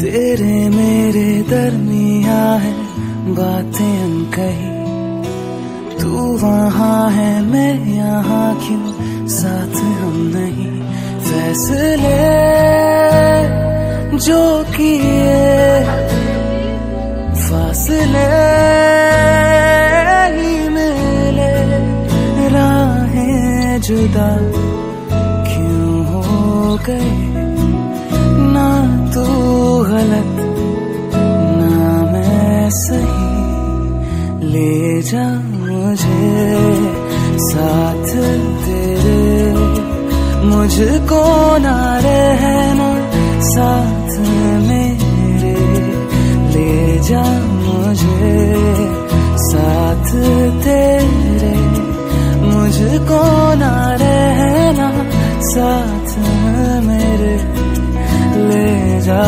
तेरे मेरे दरमिया है, बातें हम कही। तू वहाँ है, मैं यहाँ क्यों? साथ हम नहीं। फैसले जो किए, फासले ही मिले। राहें जुदा क्यों हो गए? जा मुझे साथ तेरे मुझको ना रहना साथ मेरे। ले जा मुझे साथ तेरे मुझको ना रहना साथ मेरे। ले जा